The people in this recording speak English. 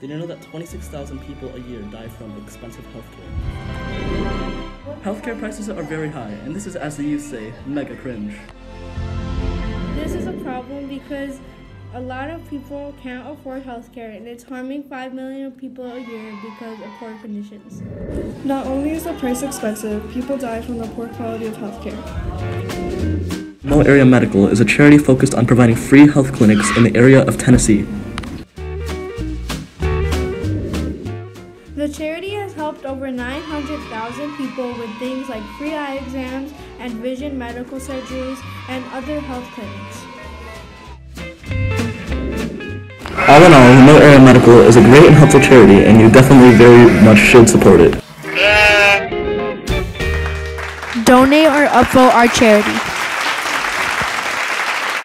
Did you know that 26,000 people a year die from expensive healthcare? Healthcare prices are very high, and this is, as the youth say, mega cringe. This is a problem because a lot of people can't afford healthcare and it's harming 5 million people a year because of poor conditions. Not only is the price expensive, people die from the poor quality of healthcare. Remote Area Medical is a charity focused on providing free health clinics in the area of Tennessee. The charity has helped over 900,000 people with things like free eye exams and vision medical surgeries and other health clinics. All in all, Remote Area Medical is a great and helpful charity, and you definitely very much should support it. Donate or upvote our charity.